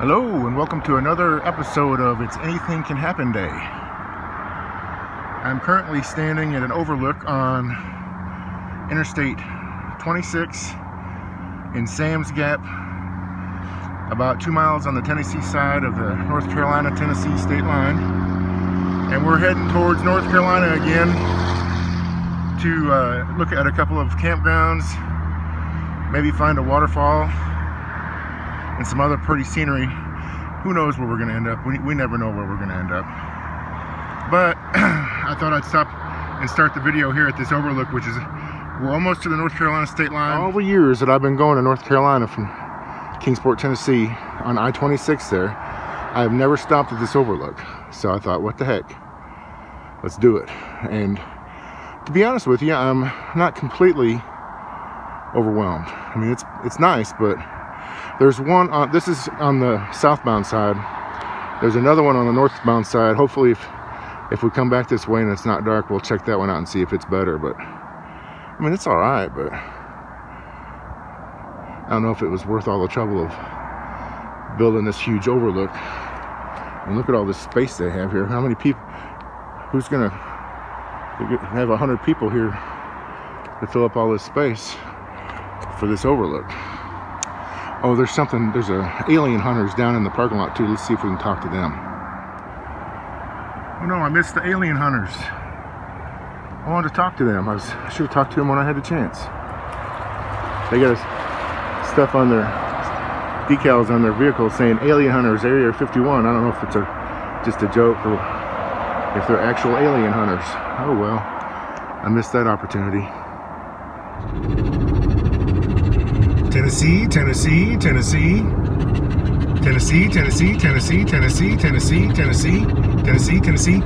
Hello, and welcome to another episode of It's Anything Can Happen Day. I'm currently standing at an overlook on Interstate 26 in Sam's Gap, about two miles on the Tennessee side of the North Carolina Tennessee state line. And we're heading towards North Carolina again to uh, look at a couple of campgrounds, maybe find a waterfall and some other pretty scenery. Who knows where we're to end up? We, we never know where we're to end up. But I thought I'd stop and start the video here at this overlook, which is, we're almost to the North Carolina state line. All the years that I've been going to North Carolina from Kingsport, Tennessee on I-26 there, I have never stopped at this overlook. So I thought, what the heck? Let's do it. And to be honest with you, I'm not completely overwhelmed. I mean, it's it's nice, but there's one, on, this is on the southbound side. There's another one on the northbound side. Hopefully if, if we come back this way and it's not dark, we'll check that one out and see if it's better. But, I mean, it's all right, but I don't know if it was worth all the trouble of building this huge overlook. And look at all this space they have here. How many people, who's gonna have a hundred people here to fill up all this space for this overlook? Oh, there's something, there's a alien hunters down in the parking lot too. Let's see if we can talk to them. Oh no, I missed the alien hunters. I wanted to talk to them. I, was, I should have talked to them when I had the chance. They got stuff on their decals on their vehicles saying alien hunters area 51. I don't know if it's a just a joke or if they're actual alien hunters. Oh well, I missed that opportunity. Tennessee, Tennessee, Tennessee. Tennessee, Tennessee, Tennessee, Tennessee, Tennessee, Tennessee, Tennessee, Tennessee.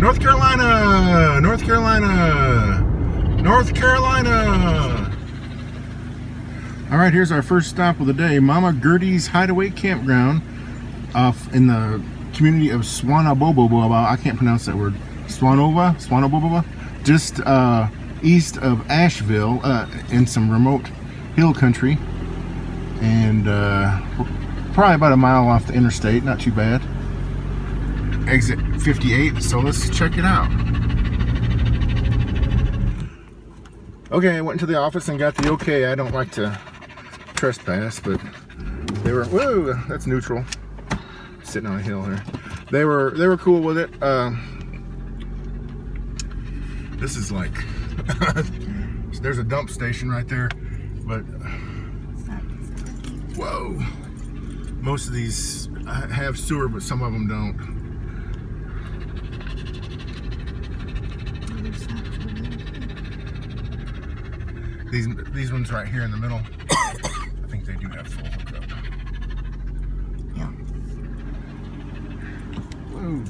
North Carolina, North Carolina, North Carolina. All right, here's our first stop of the day. Mama Gertie's Hideaway Campground off in the community of Swanabobobo. I can't pronounce that word. Swanova, Swanaboboba, just uh, east of Asheville uh, in some remote hill country and uh, probably about a mile off the interstate not too bad. Exit 58 so let's check it out. Okay I went into the office and got the okay. I don't like to trespass but they were whoa that's neutral. Sitting on a hill here. They were they were cool with it. Uh, this is like there's a dump station right there but whoa. Most of these have sewer but some of them don't. These these ones right here in the middle I think they do have full hookup. Yeah. Whoa.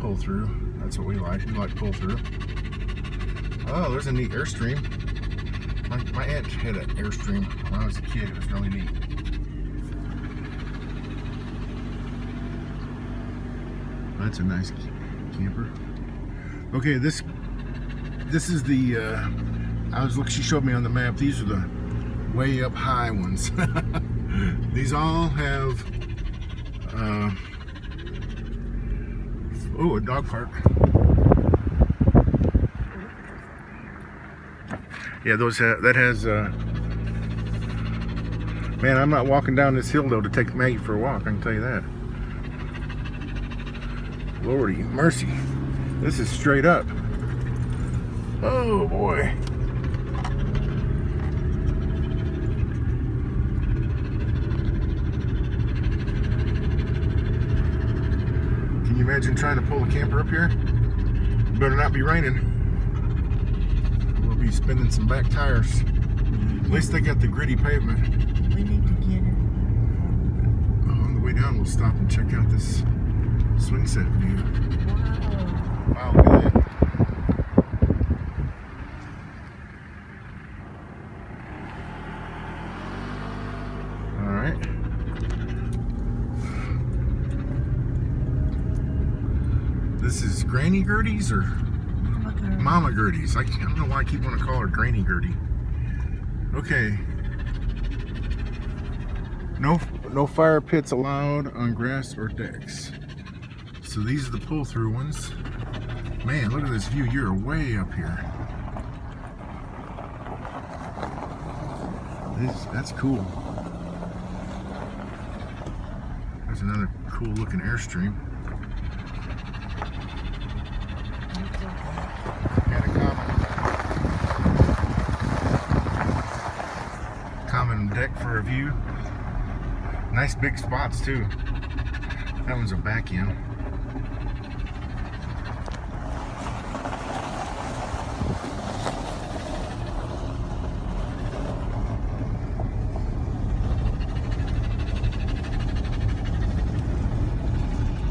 pull through. That's what we like. We like pull through. Oh there's a neat airstream my, aunt had an Airstream when I was a kid. It was really neat. That's a nice camper. Okay, this this is the uh, I was looking. She showed me on the map. These are the way up high ones. These all have uh, oh a dog park. Yeah those ha that has uh man I'm not walking down this hill though to take Maggy for a walk I can tell you that. Lordy mercy. This is straight up. Oh boy. Can you imagine trying to pull a camper up here? Better not be raining be spinning some back tires. At least they got the gritty pavement. We need to get it. On the way down, we'll stop and check out this swing set view. Wow. Wow, look at. All right. This is Granny Gertie's or Mama Gertie's. I, I don't know why I keep wanting to call her Granny Gertie. Okay. No, no fire pits allowed on grass or decks. So these are the pull-through ones. Man, look at this view. You're way up here. This, that's cool. There's another cool looking Airstream. And a common, common deck for a view. Nice big spots too. That one's a back end.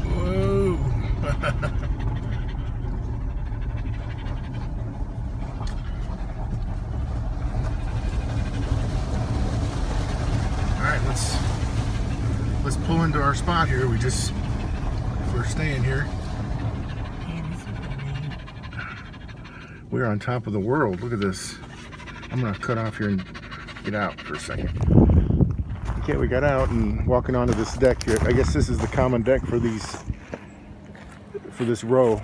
Whoa. All right, let's let's pull into our spot here. We just we're staying here. And it's really We're on top of the world. Look at this. I'm gonna cut off here and get out for a second. Okay, we got out and walking onto this deck here. I guess this is the common deck for these for this row.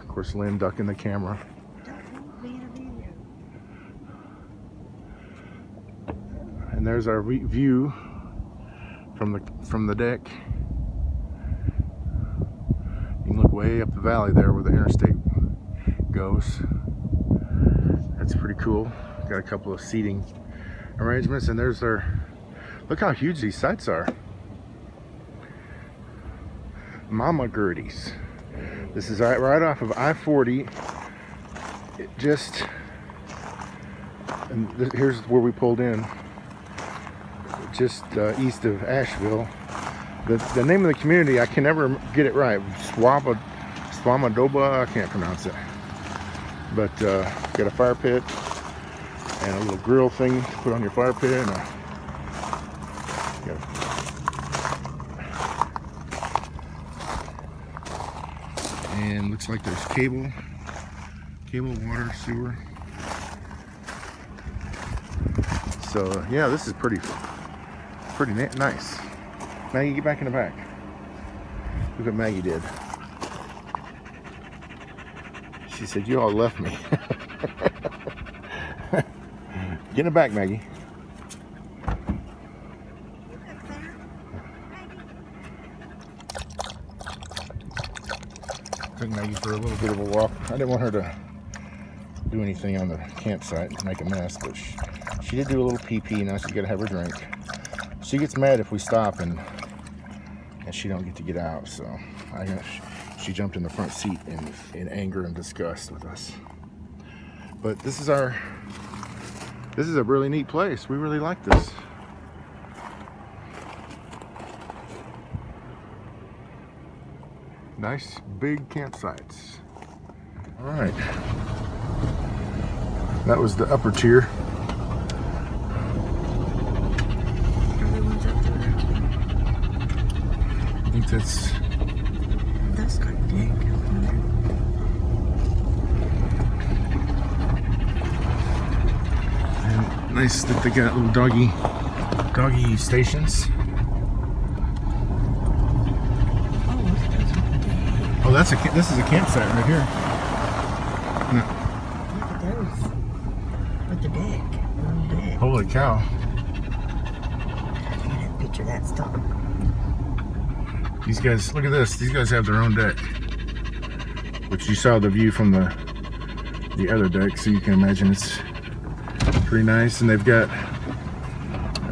Of course, Lynn ducking the camera. And there's our view from the from the deck. You can look way up valley there where the interstate goes. That's pretty cool. Got a couple of seating arrangements, and there's our. Look how huge these sites are. Mama Gertie's. This is right right off of I-40. It just. And th- here's where we pulled in just uh, east of Asheville. The, the name of the community, I can never get it right. Swaba, Swamadoba, I can't pronounce it. But uh, got a fire pit and a little grill thing to put on your fire pit. And a, a- and looks like there's cable, cable, water, sewer. So yeah, this is pretty pretty nice. Maggy, get back in the back. Look what Maggy did. She said, you all left me. get the back, Maggy. Took Maggy for a little bit of a walk. I didn't want her to do anything on the campsite and make a mess, but she, she did do a little pee pee. Now she's got to have her drink. She gets mad if we stop and and she don't get to get out. So I guess she jumped in the front seat in in anger and disgust with us. But this is our this is a really neat place. We really like this. Nice big campsites. All right. That was the upper tier. Other ones up there. I think That's got a deck up there. and nice that they got little doggy doggy stations. Oh, this does have a deck. That's a this is a campsite right here. No, Look at those. With the deck. Little deck. holy cow! Gotta picture that stuff. These guys, look at this. These guys have their own deck, which you saw the view from the the other deck, so you can imagine it's pretty nice. And they've got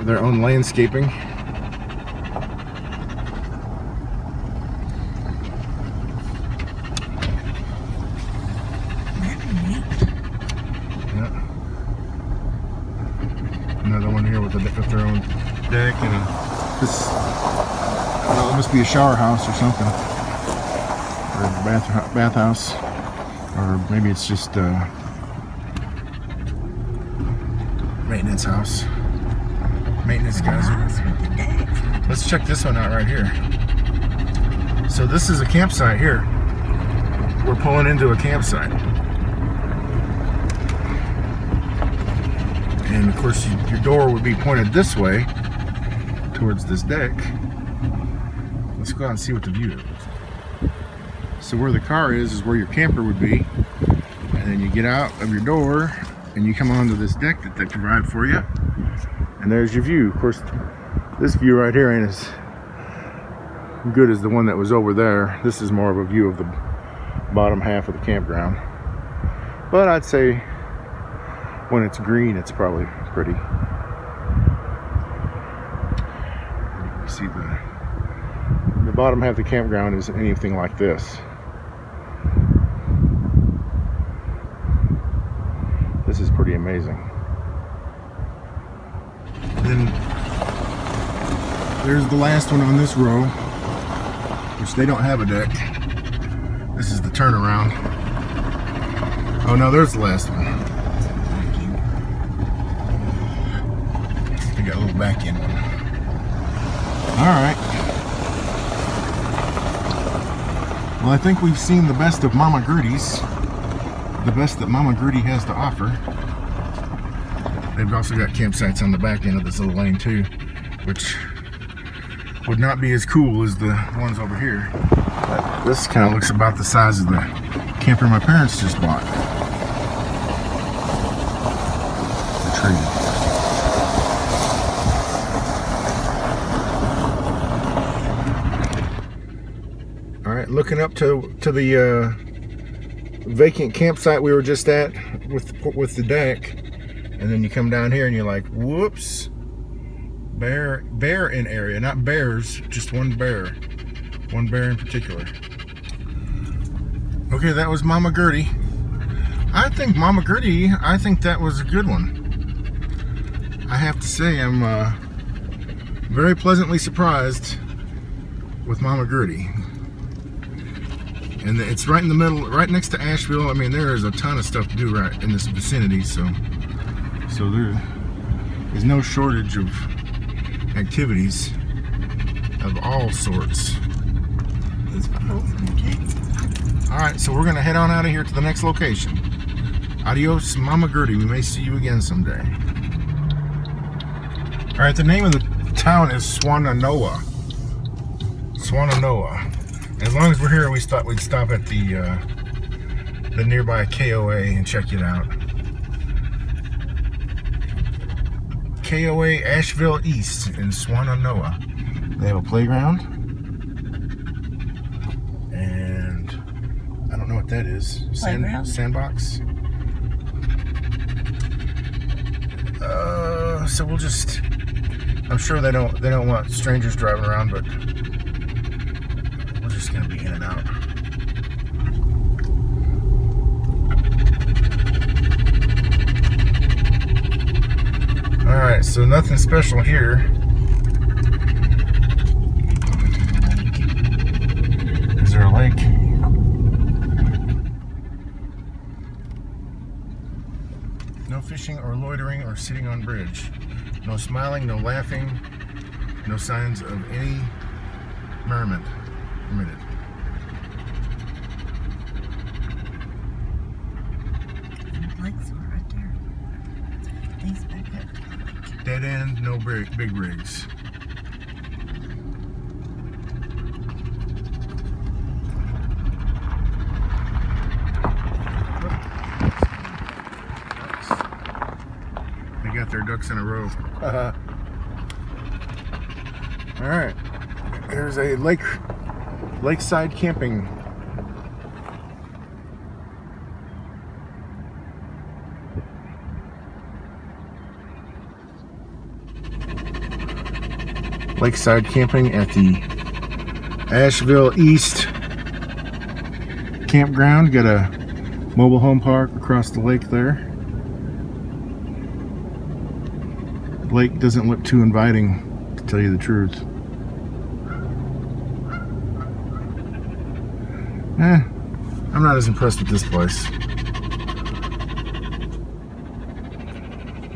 their own landscaping. Yeah. Another one here with, a, their own deck and a, this. It must be a shower house or something, or a bath bathhouse, or maybe it's just a maintenance house. Maintenance guys. Let's check this one out right here. So this is a campsite here. We're pulling into a campsite. And of course, your door would be pointed this way towards this deck. Let's go out and see what the view is. So where the car is, is where your camper would be. And then you get out of your door and you come onto this deck that they provide for you. And there's your view. Of course, this view right here ain't as good as the one that was over there. This is more of a view of the bottom half of the campground. But I'd say when it's green, it's probably pretty. You see the the bottom half of the campground isn't anything like. This is pretty amazing. Then there's the last one on this row, which they don't have a deck. This is the turnaround. Oh no, there's the last one. We got a little back end one. All right. Well, I think we've seen the best of Mama Gertie's. The best that Mama Gertie has to offer. They've also got campsites on the back end of this little lane too, which would not be as cool as the ones over here. But this kind of looks about the size of the camper my parents just bought. The tree. All right, looking up to to the uh, vacant campsite we were just at with with the deck, and then you come down here and you're like, whoops, bear bear in area, not bears, just one bear, one bear in particular. Okay, that was Mama Gertie. I think Mama Gertie, I think that was a good one. I have to say, I'm uh, very pleasantly surprised with Mama Gertie and it's right in the middle, right next to Asheville. I mean, there is a ton of stuff to do right in this vicinity, so so there is no shortage of activities of all sorts. All right, so we're gonna head on out of here to the next location. Adios, Mama Gertie. We may see you again someday. All right, the name of the town is Swannanoa. Swannanoa. As long as we're here, we thought we'd stop at the uh, the nearby KOA and check it out. KOA Asheville East in Swannanoa. They have a playground. And I don't know what that is. Playground? sandbox. Uh, so we'll just I'm sure they don't they don't want strangers driving around, but we're just gonna be in and out. All right, so nothing special here. Is there a lake? No fishing or loitering or sitting on bridge. No smiling, no laughing, no signs of any merriment permitted. Lights are right there. These back up. Dead end, no big, rigs. They got their ducks in a row. All right, there's a lake, lakeside camping. Lakeside camping at the Asheville East campground. Got a mobile home park across the lake there. Lake doesn't look too inviting, to tell you the truth. Eh, I'm not as impressed with this place.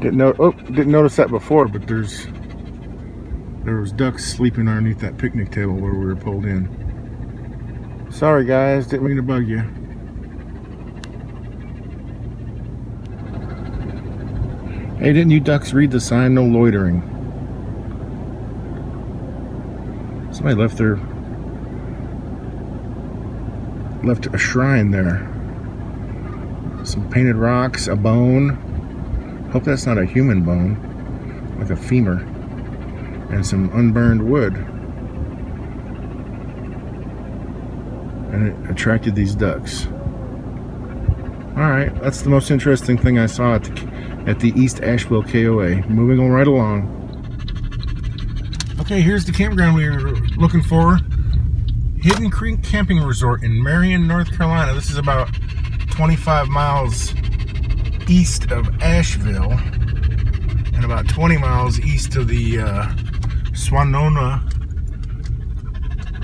Didn't know. Oh, didn't notice that before, but there's there was ducks sleeping underneath that picnic table where we were pulled in. Sorry, guys, didn't mean to bug you. Hey, didn't you ducks read the sign, no loitering? Somebody left their, left a shrine there. Some painted rocks, a bone. Hope that's not a human bone, like a femur. And some unburned wood. And it attracted these ducks. Alright, that's the most interesting thing I saw at the, at the East Asheville KOA. Moving on right along. Okay, here's the campground we were looking for. Hidden Creek Camping Resort in Marion, North Carolina. This is about 25 miles east of Asheville and about 20 miles east of the uh, Swannanoa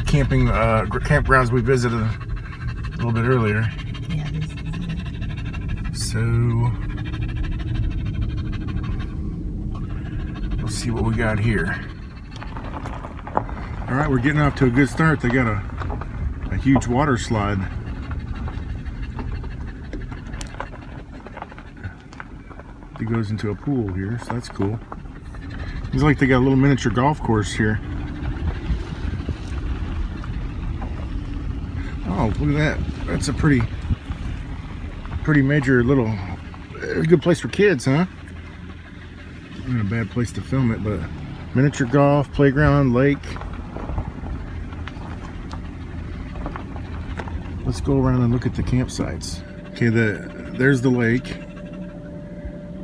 camping uh, campgrounds we visited a little bit earlier. Yeah, this is it. So let's see what we got here. All right, we're getting off to a good start. They got a, a huge water slide. It goes into a pool here, so that's cool. It's like they got a little miniature golf course here. Oh, look at that. That's a pretty pretty major little a good place for kids huh not a bad place to film it but miniature golf playground lake let's go around and look at the campsites okay the there's the lake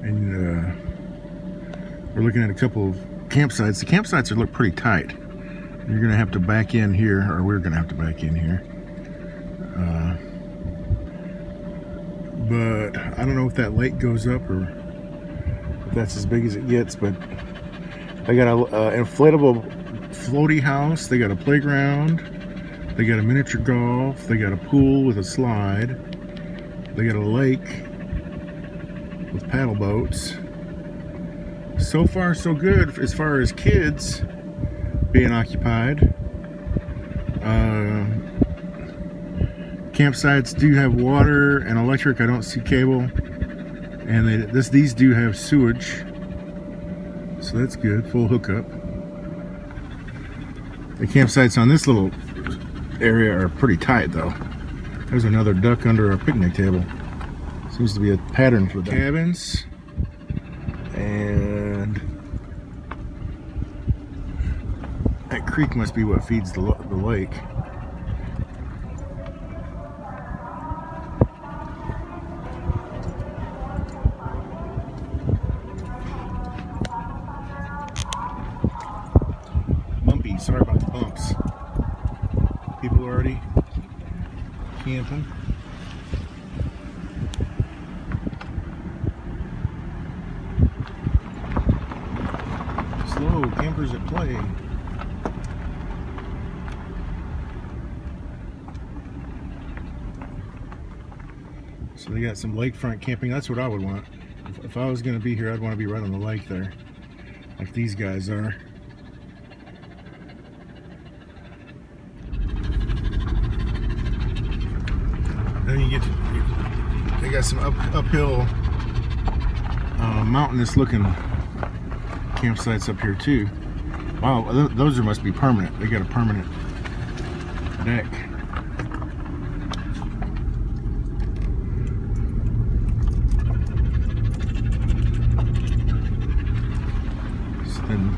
and uh, we're looking at a couple of campsites. The campsites are look pretty tight. You're gonna have to back in here or we're gonna have to back in here. Uh, but I don't know if that lake goes up or if that's as big as it gets but they got a uh, inflatable floaty house. They got a playground. They got a miniature golf. They got a pool with a slide. They got a lake with paddle boats so far so good as far as kids being occupied uh, campsites do have water and electric. I don't see cable. And they, this these do have sewage. So that's good, full hookup. The campsites on this little area are pretty tight though. There's another duck under our picnic table. Seems to be a pattern for that. cabins. And that creek must be what feeds the, the lake. Bumpy, sorry about the bumps. People already camping. Slow, campers at play. So they got some lakefront camping. That's what I would want. If, if I was going to be here, I'd want to be right on the lake there, like these guys are. Then you get, to, they got some up, uphill, uh, mountainous looking campsites up here too. Wow, those are must be permanent. They got a permanent deck. So then,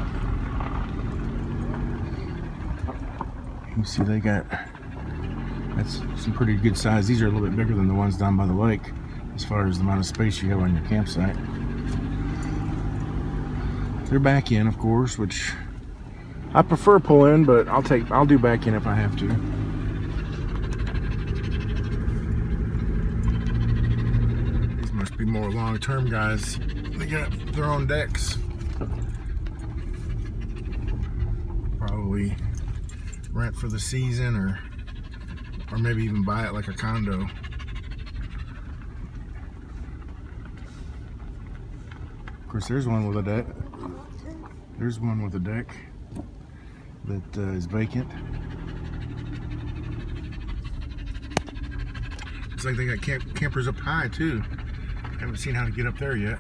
you see they got that's some pretty good size. These are a little bit bigger than the ones down by the lake as far as the amount of space you have on your campsite. They're back in, of course, which I prefer pull in, but I'll take I'll do back in if I have to. These must be more long-term guys. They got their own decks. Probably rent for the season or or maybe even buy it like a condo. Of course, there's one with a deck. There's one with a deck that uh, is vacant. Looks like they got camp campers up high too. Haven't seen how to get up there yet.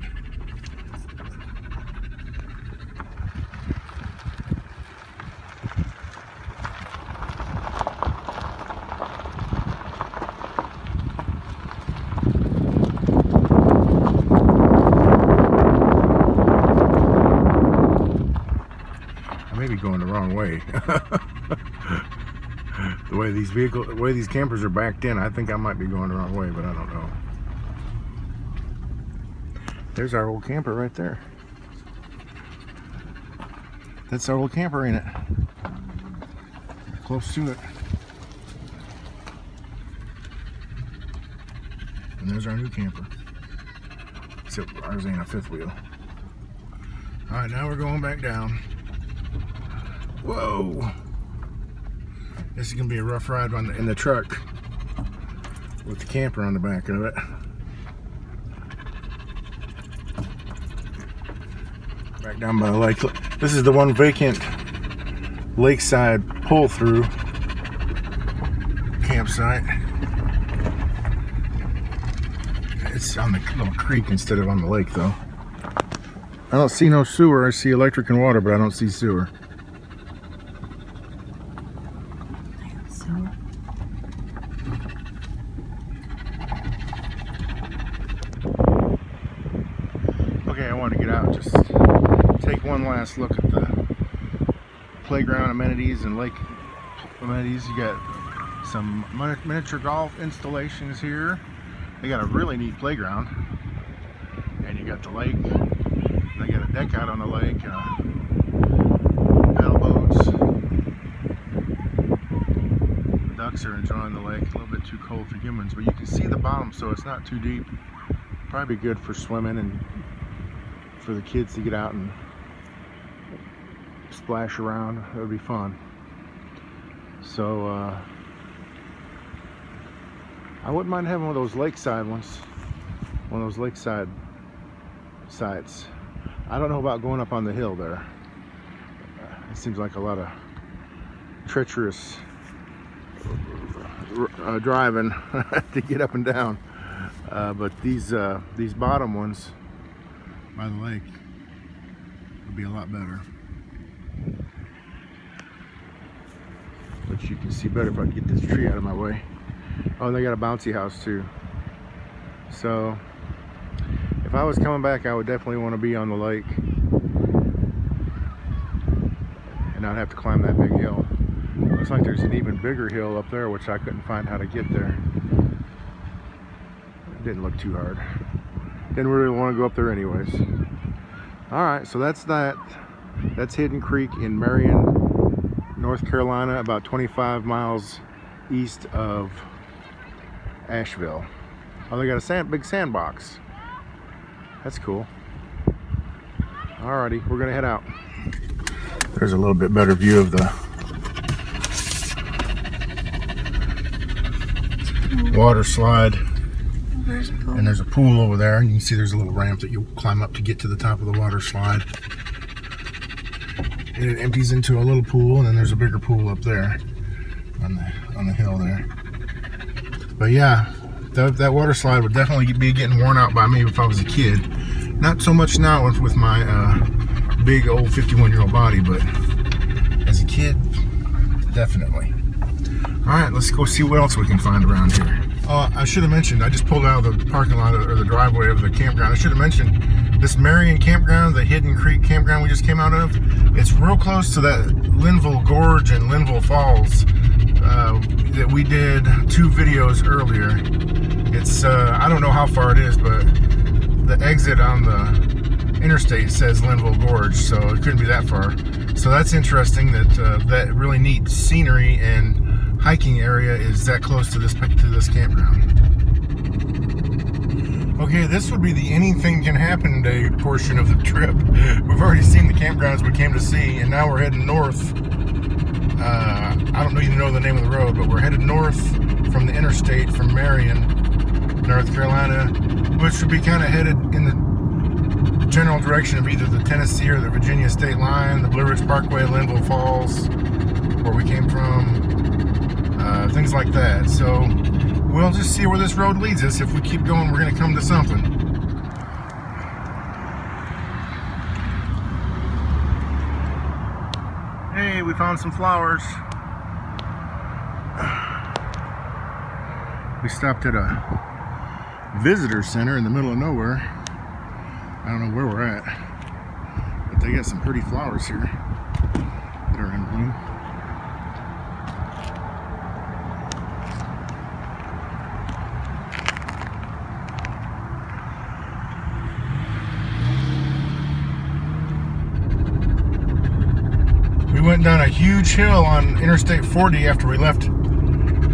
way. the way these vehicles, the way these campers are backed in, I think I might be going the wrong way, but I don't know. There's our old camper right there. That's our old camper, ain't it? Close to it. And there's our new camper. Except ours ain't a fifth wheel. All right, now we're going back down. Whoa. This is gonna be a rough ride on the, in the truck with the camper on the back of it. Back down by the lake. This is the one vacant lakeside pull through campsite. It's on the little creek instead of on the lake though. I don't see no sewer. I see electric and water, but I don't see sewer. So, Okay, I want to get out, just take one last look at the amenities and lake amenities. You got some miniature golf installations here. They got a really neat playground. And you got the lake. They got a deck out on the lake. Uh, paddle boats. The ducks are enjoying the lake. A little bit too cold for humans, but you can see the bottom, so it's not too deep. Probably good for swimming and for the kids to get out and splash around. It would be fun. So uh, I wouldn't mind having one of those lakeside ones, one of those lakeside sites. I don't know about going up on the hill there. It seems like a lot of treacherous uh, driving to get up and down. Uh, but these uh, these bottom ones by the lake would be a lot better. Which you can see better if I get this tree out of my way. Oh, and they got a bouncy house too. So, if I was coming back, I would definitely want to be on the lake and not have to climb that big hill. Looks like there's an even bigger hill up there, which I couldn't find how to get there. It didn't look too hard. Didn't really want to go up there anyways. All right, so that's that. That's Hidden Creek in Marion, North Carolina, about 25 miles east of Asheville. Oh, they got a sand, big sandbox. That's cool. Alrighty, we're gonna head out. There's a little bit better view of the water slide. where's the pool? And there's a pool over there. And you can see there's a little ramp that you climb up to get to the top of the water slide. It empties into a little pool, and then there's a bigger pool up there on the on the hill there. But yeah, that, that water slide would definitely be getting worn out by me if I was a kid. Not so much now with, with my uh, big old 51 year old body, but as a kid, definitely. All right, let's go see what else we can find around here. Oh, I should have mentioned, I just pulled out of the parking lot or the driveway of the campground. I should have mentioned this Marion campground, the Hidden Creek campground we just came out of. It's real close to that Linville Gorge and Linville Falls uh, that we did two videos earlier. It's, uh, I don't know how far it is, but the exit on the interstate says Linville Gorge, so it couldn't be that far. So that's interesting that uh, that really neat scenery and hiking area is that close to this to this campground. Okay, this would be the anything can happen day portion of the trip. We've already seen the campgrounds we came to see, and now we're heading north. Uh, I don't know even know the name of the road, but we're headed north from the interstate from Marion, North Carolina, which would be kind of headed in the general direction of either the Tennessee or the Virginia state line, the Blue Ridge Parkway, Linville Falls, where we came from, uh, things like that. So we'll just see where this road leads us. If we keep going, we're going to come to something. Hey, we found some flowers. We stopped at a visitor center in the middle of nowhere. I don't know where we're at, but they got some pretty flowers here. During We went down a huge hill on Interstate 40 after we left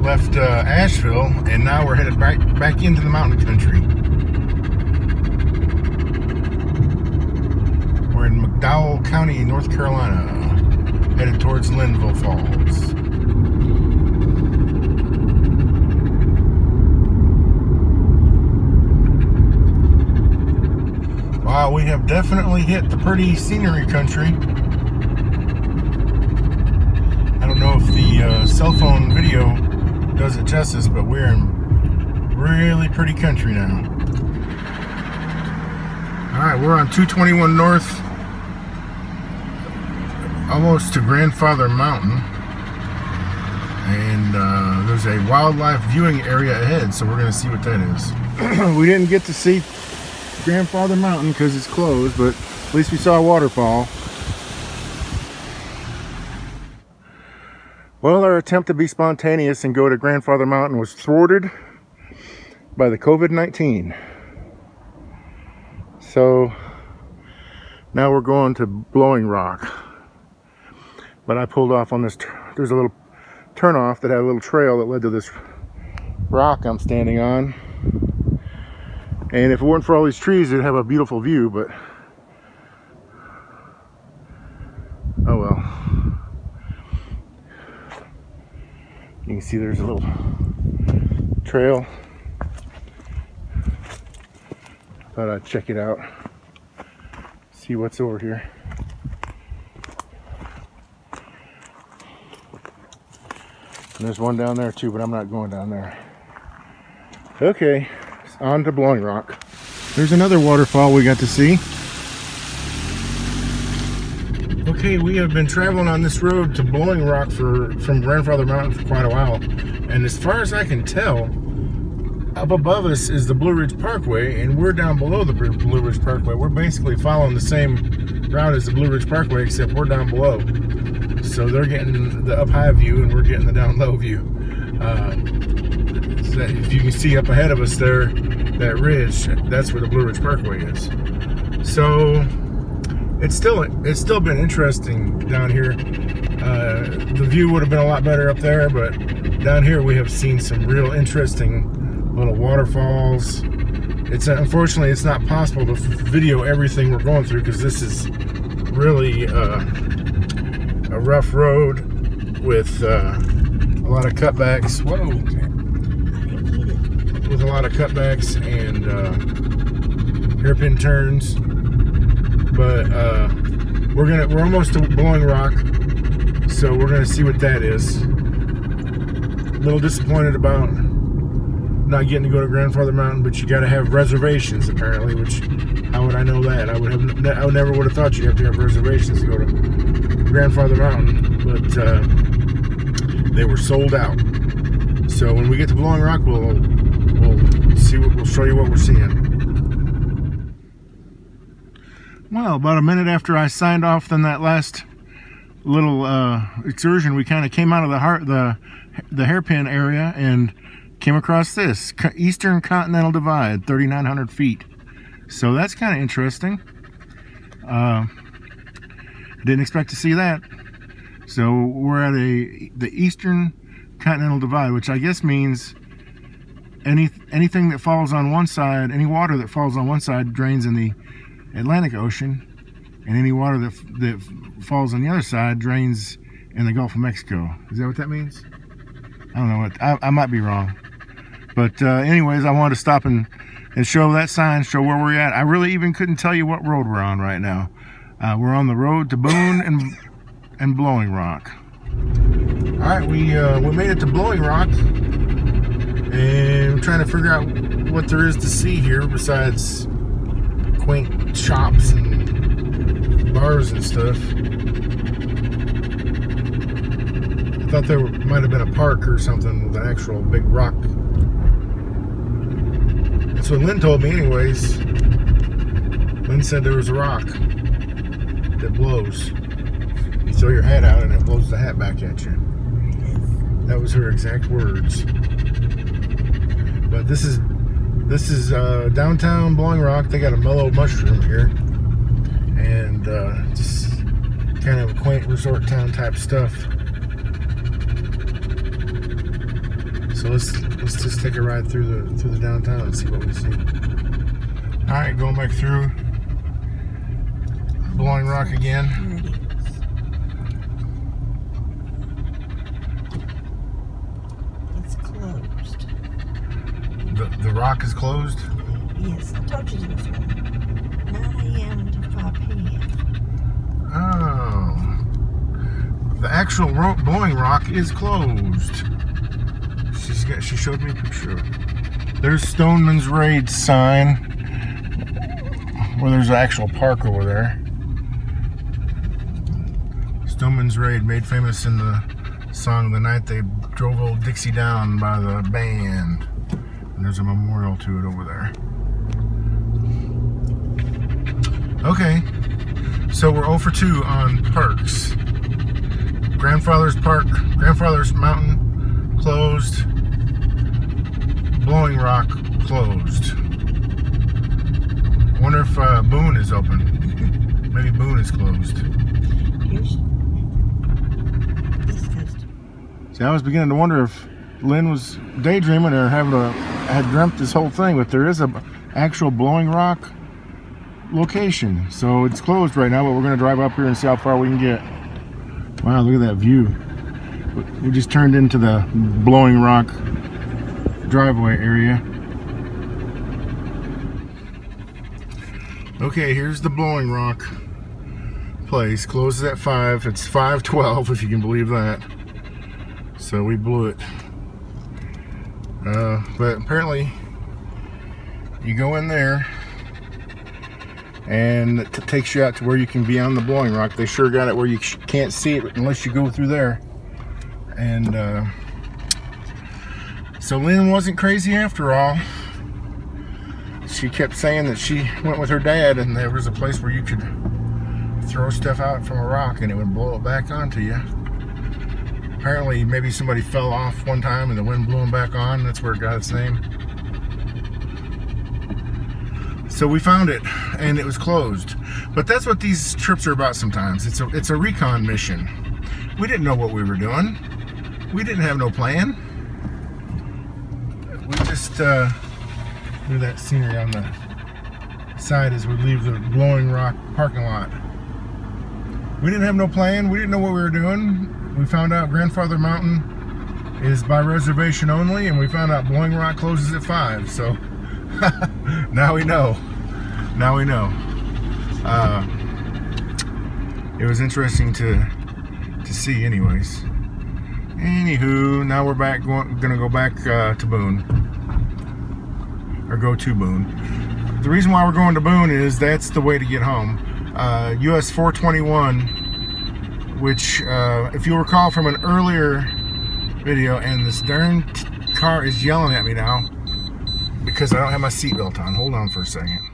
left uh, Asheville, and now we're headed back back into the mountain country. We're in McDowell County, North Carolina, headed towards Linville Falls. Wow, we have definitely hit the pretty scenery country. I don't know if the uh, cell phone video does it justice, but we're in really pretty country now. All right, we're on 221 North, almost to Grandfather Mountain. And uh, there's a wildlife viewing area ahead, so we're gonna see what that is. we didn't get to see Grandfather Mountain because it's closed, but at least we saw a waterfall. Well, our attempt to be spontaneous and go to Grandfather Mountain was thwarted by the COVID-19. So now we're going to Blowing Rock. But I pulled off on this, there's a little turnoff that had a little trail that led to this rock I'm standing on. And if it weren't for all these trees, it'd have a beautiful view, but oh well. You can see there's a little trail. Thought I'd check it out. See what's over here. And there's one down there too, but I'm not going down there. Okay, on to Blowing Rock. There's another waterfall we got to see. Okay, we have been traveling on this road to Blowing Rock for from Grandfather Mountain for quite a while. And as far as I can tell, up above us is the Blue Ridge Parkway, and we're down below the Blue Ridge Parkway. We're basically following the same route as the Blue Ridge Parkway, except we're down below. So they're getting the up high view, and we're getting the down low view. Uh, so if you can see up ahead of us there, that ridge, that's where the Blue Ridge Parkway is. So it's still it's still been interesting down here. Uh, the view would have been a lot better up there, but down here we have seen some real interesting little waterfalls. It's unfortunately it's not possible to video everything we're going through because this is really uh, a rough road with uh, a lot of cutbacks. Whoa! With a lot of cutbacks and uh, hairpin turns but uh, we're gonna we're almost to Blowing Rock, so we're gonna see what that is. A little disappointed about not getting to go to Grandfather Mountain, but you got to have reservations apparently. Which how would I know that? I would have I never would have thought you have to have reservations to go to Grandfather Mountain, but uh, they were sold out. So when we get to Blowing Rock, we'll we'll see what we'll show you what we're seeing. Well, about a minute after I signed off on that last little uh, excursion, we kind of came out of the heart, the the hairpin area and came across this Eastern Continental Divide, 3,900 feet. So that's kind of interesting. Uh, didn't expect to see that. So we're at a the Eastern Continental Divide, which I guess means any anything that falls on one side, any water that falls on one side drains in the Atlantic Ocean, and any water that, that falls on the other side drains in the Gulf of Mexico. Is that what that means? I don't know. What, I, I might be wrong. But uh, anyways, I wanted to stop and, and show that sign, show where we're at. I really even couldn't tell you what road we're on right now. Uh, we're on the road to Boone and and Blowing Rock. All right, we uh, we made it to Blowing Rock, and I'm trying to figure out what there is to see here besides quaint shops and bars and stuff. I thought there might have been a park or something with an actual big rock. That's what Lynn told me anyways. Lynn said there was a rock that blows. You throw your hat out and it blows the hat back at you. That was her exact words. But this is this is uh, downtown Blowing Rock. They got a mellow mushroom here, and uh, just kind of a quaint resort town type stuff. So let's let's just take a ride through the through the downtown and see what we see. All right, going back through Blowing Rock again. Here it is. It's closed. The the rock is closed. Yes, I told you this one. 9 a.m. to 5 p.m. Oh, the actual ro- Blowing Rock is closed. She's got. She showed me a picture. There's Stoneman's Raid sign. Where there's an actual park over there. Stoneman's Raid, made famous in the song "The Night They Drove Old Dixie Down" by the band. And there's a memorial to it over there. Okay, so we're 0 for 2 on parks. Grandfather's Park, Grandfather's Mountain closed. Blowing Rock closed. Wonder if uh, Boone is open. Maybe Boone is closed. Here's this goes See, I was beginning to wonder if Lynn was daydreaming or having a had dreamt this whole thing, but there is a actual Blowing Rock location. So it's closed right now, but we're gonna drive up here and see how far we can get. Wow, look at that view. We just turned into the Blowing Rock driveway area. Okay, here's the Blowing Rock place. Closes at 5. It's 512 if you can believe that. So we blew it. Uh, but apparently, you go in there and it takes you out to where you can be on the blowing rock. They sure got it where you can't see it unless you go through there. And uh, so Lynn wasn't crazy after all. She kept saying that she went with her dad and there was a place where you could throw stuff out from a rock and it would blow it back onto you. Apparently, maybe somebody fell off one time and the wind blew him back on. That's where it got its name. So we found it, and it was closed. But that's what these trips are about sometimes. It's a it's a recon mission. We didn't know what we were doing. We didn't have no plan. We just uh, do that scenery on the side as we leave the Blowing Rock parking lot. We didn't have no plan. We didn't know what we were doing. We found out Grandfather Mountain is by reservation only, and we found out Blowing Rock closes at 5. So now we know. Now we know. Uh, it was interesting to to see, anyways. Anywho, now we're back. Going, gonna go back uh, to Boone, or go to Boone. The reason why we're going to Boone is that's the way to get home. Uh, US 421, which, uh, if you recall from an earlier video, and this darn car is yelling at me now because I don't have my seatbelt on. Hold on for a second.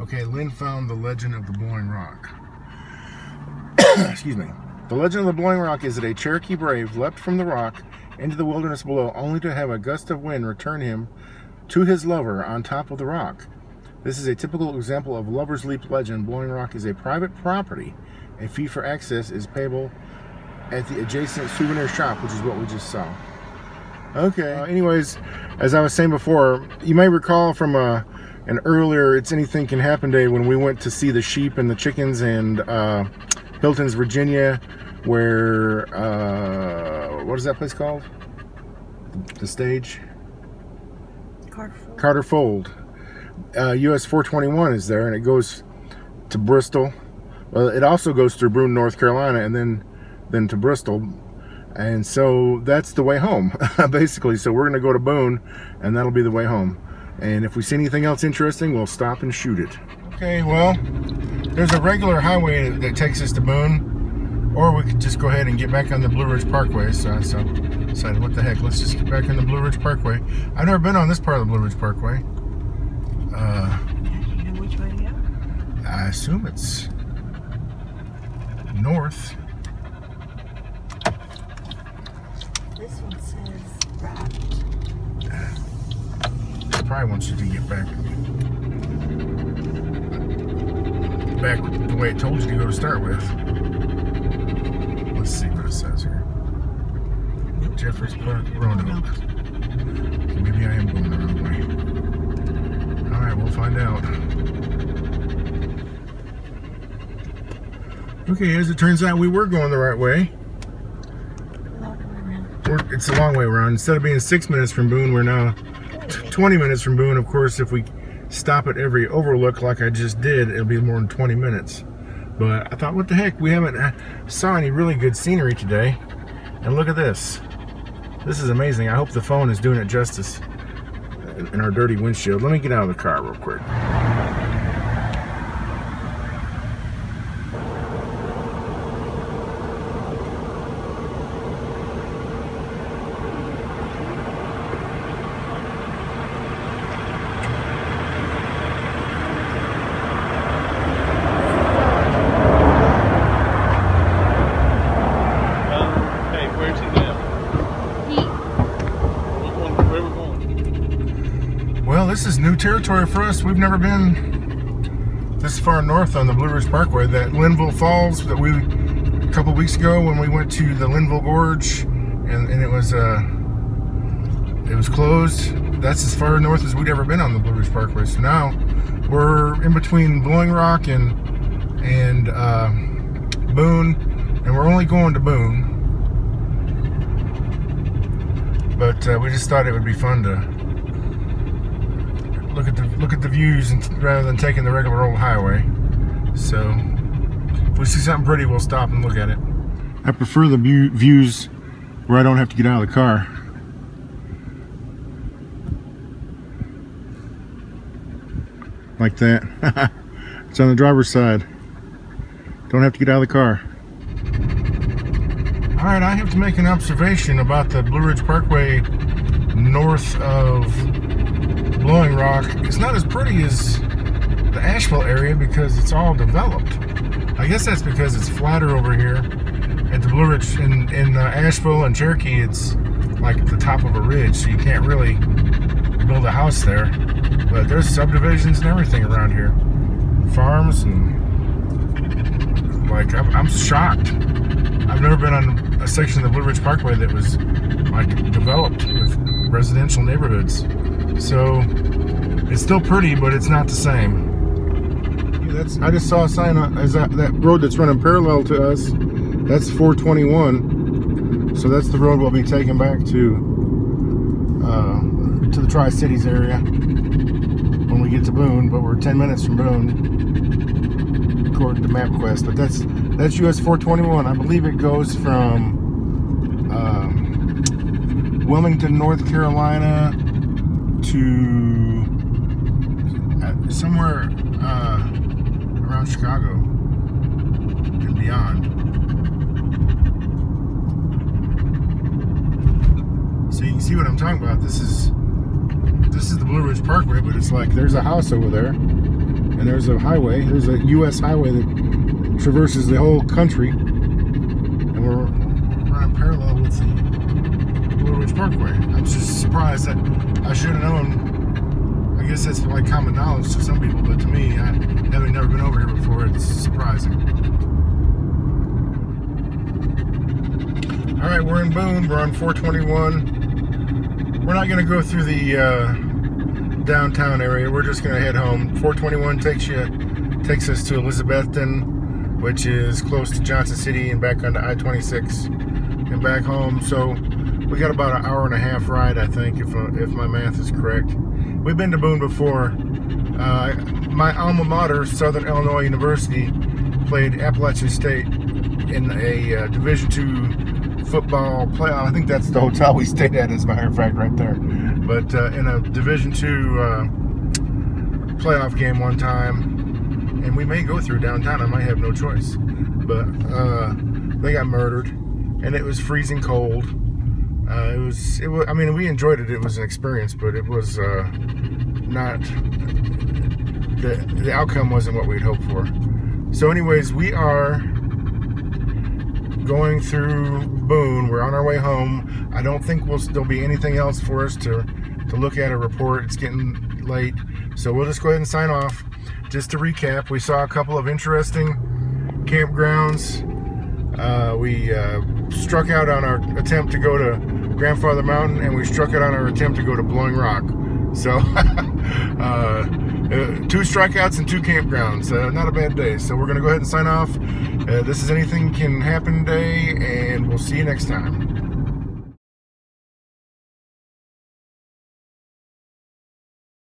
Okay, Lynn found the legend of the Blowing Rock. Excuse me. The legend of the Blowing Rock is that a Cherokee brave leapt from the rock into the wilderness below only to have a gust of wind return him to his lover on top of the rock. This is a typical example of Lover's Leap legend. Blowing Rock is a private property. A fee for access is payable at the adjacent souvenir shop, which is what we just saw. Okay. Uh, anyways, as I was saying before, you may recall from uh, an earlier It's Anything Can Happen Day when we went to see the sheep and the chickens in uh, Hiltons, Virginia, where, uh, what is that place called? The stage? Carter. Carter Fold. Uh, US 421 is there, and it goes to Bristol. Well, it also goes through Boone, North Carolina, and then then to Bristol. And so that's the way home, basically. So we're going to go to Boone, and that'll be the way home. And if we see anything else interesting, we'll stop and shoot it. Okay, well, there's a regular highway that takes us to Boone, or we could just go ahead and get back on the Blue Ridge Parkway. So, so decided, what the heck, let's just get back on the Blue Ridge Parkway. I've never been on this part of the Blue Ridge Parkway. Uh, You know which way to go? I assume it's north. This one says route. It probably wants you to get back back the way it told you to go to start with. Let's see what it says here. Jeffers Park, Roanoke. Maybe I am going the wrong way. Alright, we'll find out. Okay, as it turns out, we were going the right way. It's a long way around. Instead of being six minutes from Boone, we're now 20 minutes from Boone. Of course, if we stop at every overlook like I just did, it'll be more than 20 minutes. But I thought, what the heck? We haven't uh, saw any really good scenery today. And look at this. This is amazing. I hope the phone is doing it justice in in our dirty windshield. Let me get out of the car real quick. Um, hey, where's he now? We going, where we going? Well, this is new territory for us. We've never been this far north on the Blue Ridge Parkway. That Linville Falls that we a couple weeks ago when we went to the Linville Gorge, and, and it was uh, it was closed. That's as far north as we'd ever been on the Blue Ridge Parkway. So now we're in between Blowing Rock and and uh, Boone, and we're only going to Boone. But uh, we just thought it would be fun to look at the look at the views and, rather than taking the regular old highway. So if we see something pretty, we'll stop and look at it. I prefer the view, views where I don't have to get out of the car. Like that. it's on the driver's side. Don't have to get out of the car. All right, I have to make an observation about the Blue Ridge Parkway north of Blowing Rock. It's not as pretty as the Asheville area because it's all developed. I guess that's because it's flatter over here. At the Blue Ridge in, in uh, Asheville and Cherokee, it's like at the top of a ridge, so you can't really build a house there. But there's subdivisions and everything around here, farms and like I'm, I'm shocked. I've never been on a section of the Blue Ridge Parkway that was like developed with residential neighborhoods. So it's still pretty, but it's not the same. That's I just saw a sign on as that, that road that's running parallel to us. That's 421. So that's the road we'll be taking back to uh, to the Tri Cities area when we get to Boone. But we're 10 minutes from Boone, according to MapQuest. But that's that's US 421. I believe it goes from um, Wilmington, North Carolina to uh, somewhere uh, around Chicago and beyond. So you can see what I'm talking about. This is this is the Blue Ridge Parkway, but it's like there's a house over there, and there's a highway. There's a U.S. highway that traverses the whole country, and we're running parallel with the Blue Ridge Parkway. I'm just surprised that I should have known. I guess that's like common knowledge to some people, but to me, I, having never been over here before, it's surprising. All right, we're in Boone. We're on 421. We're not going to go through the uh, downtown area. We're just going to head home. 421 takes you takes us to Elizabethton, which is close to Johnson City, and back onto I-26 and back home. So we got about an hour and a half ride, I think, if uh, if my math is correct. We've been to Boone before. Uh, my alma mater, Southern Illinois University, played Appalachian State in a uh, Division two football playoff. I think that's the hotel we stayed at, as a matter of fact, right there. But uh, in a Division two uh, playoff game one time, and we may go through downtown. I might have no choice, but they got murdered, and it was freezing cold. Uh, it was. It was. I mean, we enjoyed it. It was an experience, but it was uh, not. The the outcome wasn't what we'd hoped for. So, anyways, we are going through Boone. We're on our way home. I don't think we'll, there'll be anything else for us to, to look at or report. It's getting late. So we'll just go ahead and sign off. Just to recap, we saw a couple of interesting campgrounds. Uh, we uh, struck out on our attempt to go to Grandfather Mountain and we struck it on our attempt to go to Blowing Rock. So, uh, two strikeouts and two campgrounds. Uh, not a bad day. So, we're going to go ahead and sign off. Uh, this is Anything Can Happen Day, and we'll see you next time.